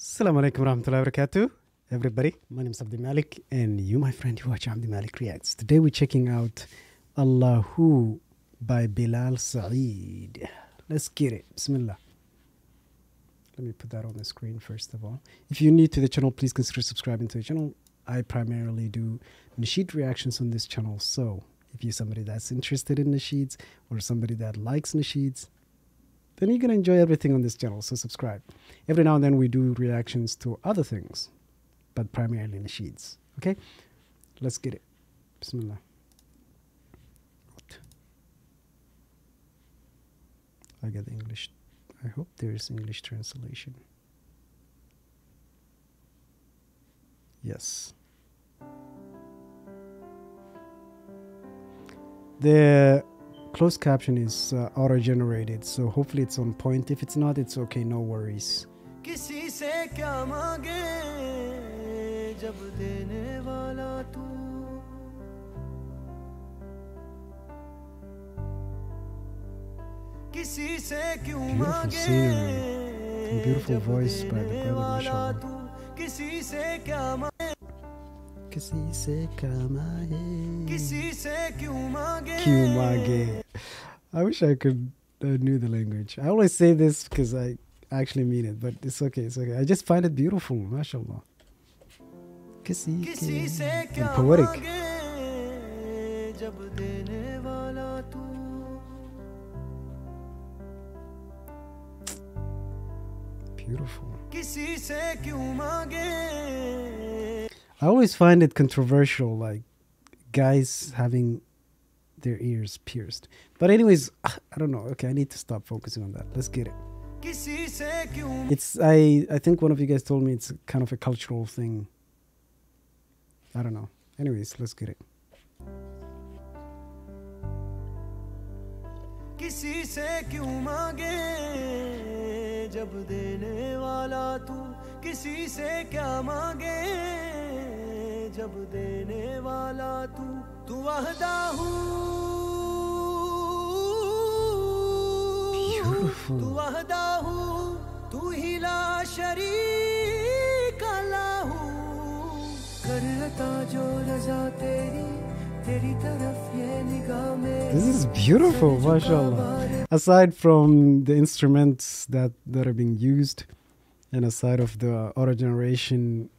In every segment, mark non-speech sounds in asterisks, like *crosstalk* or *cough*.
Assalamu alaikum warahmatullahi wabarakatuh. Everybody, my name is Abdimalik, and you, my friend, you watch Abdimalik Reacts. Today we're checking out Allah Hoo by Bilal Saeed. Let's get it. Bismillah. Let me put that on the screen first of all. If you're new to the channel, please consider subscribing to the channel. I primarily do nasheed reactions on this channel, so if you're somebody that's interested in nasheeds or somebody that likes nasheeds, then you're going to enjoy everything on this channel. So subscribe. Every now and then we do reactions to other things, but primarily nasheeds. Okay? Let's get it. Bismillah. I get the English. I hope there is English translation. Yes. The closed caption is uh, auto generated, so hopefully it's on point. If it's not, it's okay, no worries. Beautiful singer, beautiful voice by the brother, mashallah. तू किसी से क्या मांगे किसी से कमाए किसी से क्यों मांगे क्यों मांगे I wish I could uh, knew the language. I always say this because I actually mean it, but it's okay. It's okay. I just find it beautiful, mashallah. किसी किसी के से क्या and poetic. मांगे जब देने वाला तू Beautiful. किसी से क्यों मांगे I always find it controversial, like guys having their ears pierced. But anyways, *sighs* I don't know. Okay, I need to stop focusing on that. Let's get it. किसी से क्यों It's I I think one of you guys told me it's kind of a cultural thing. I don't know. Anyways, let's get it. किसी से क्यों मांगे जब देने वाला तू किसी से क्या मांगे जब देने वाला तू तू वहदा हूँ Beautiful. तू वहदा हूँ तू ही ला शरीक ला हूँ करता जो रजा तेरी तेरी तरफ ये निगाह मेरी This is beautiful, mashallah. Aside from the instruments that that are being used, and aside of the auto generation,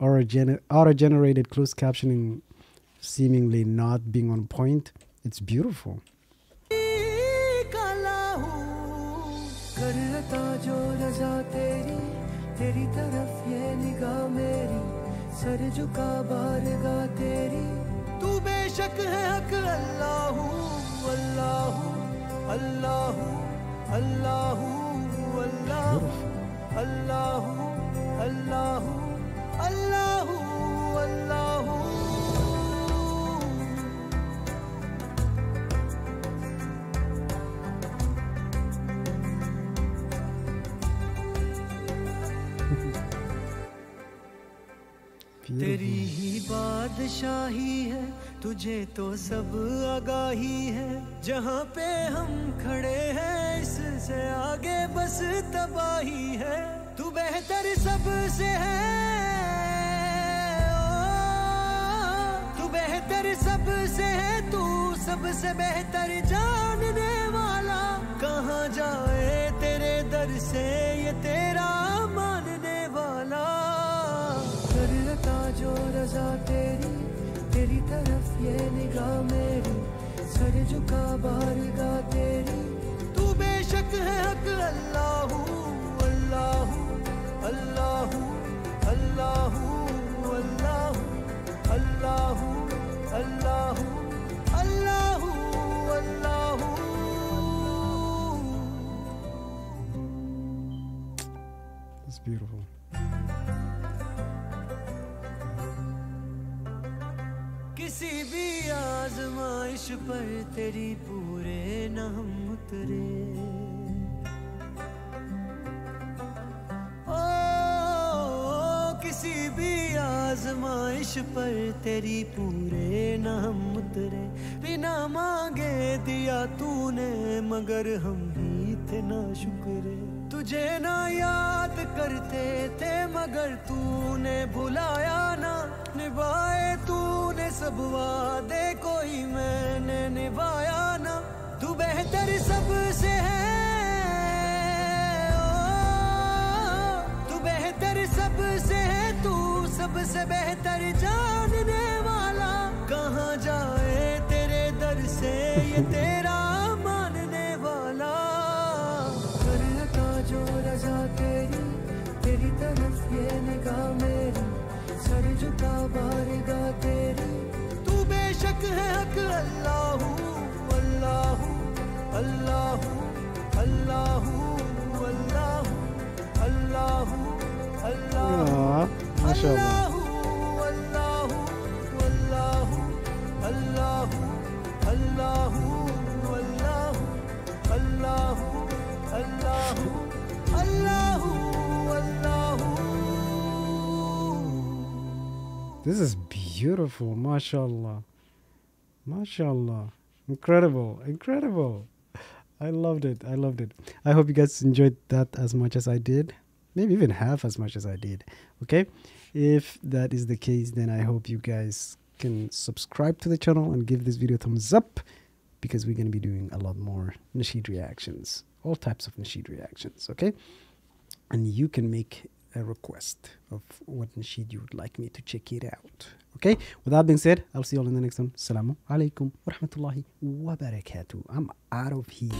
auto generated closed captioning seemingly not being on point. It's beautiful. झुका बारगा तेरी तू बेशक है बादशाही है, तुझे तो सब आगाही है। जहाँ पे हम खड़े हैं, इससे आगे बस तबाही है। तू बेहतर सबसे है तू बेहतर सबसे है, तू सबसे बेहतर जानने वाला। कहाँ जाए तेरे दर से, ये तेरा वाला करता जो रजा तेरी तेरी तरफ़ ये निगाह मेरी। सर झुका बारगा तेरी। तू बेशक है हक, अल्लाह अल्लाह अल्लाह अल्लाह अल्लाह अल्लाह अल्लाह अल्लाह अल्लाह। It's beautiful. किसी भी आजमाइश पर तेरी पूरे न हम उतरे। ओ, किसी भी आजमाइश पर तेरी पूरे न हम उतरे। बिना मांगे दिया तूने, मगर हम थे ना शुक्रे। तुझे ना याद करते थे, मगर तूने भुलाया ना। निभाए तूने सब वादे, कोई मैंने निभाया ना। तू बेहतर सबसे है तू बेहतर सबसे है, तू सबसे बेहतर जानने है हक अल्लाह अल्लाह अल्लाह अल्लाह अल्लाह अल्लाह अल्लाह Aw, mashallah. Allah Allah Allah Allah Allah Allah Allah Allah Allah This is beautiful, mashallah. Mashallah. Incredible, incredible. I loved it. I loved it. I hope you guys enjoyed that as much as I did. Maybe even half as much as I did. Okay? If that is the case, then I hope you guys can subscribe to the channel and give this video a thumbs up because we're going to be doing a lot more Nasheed reactions, all types of Nasheed reactions. Okay? and you can make a request of what nasheed you would like me to check it out. Okay, with that being said, I'll see you all in the next one. Assalamu alaikum wa rahmatullahi wa barakatuh. I'm out of here.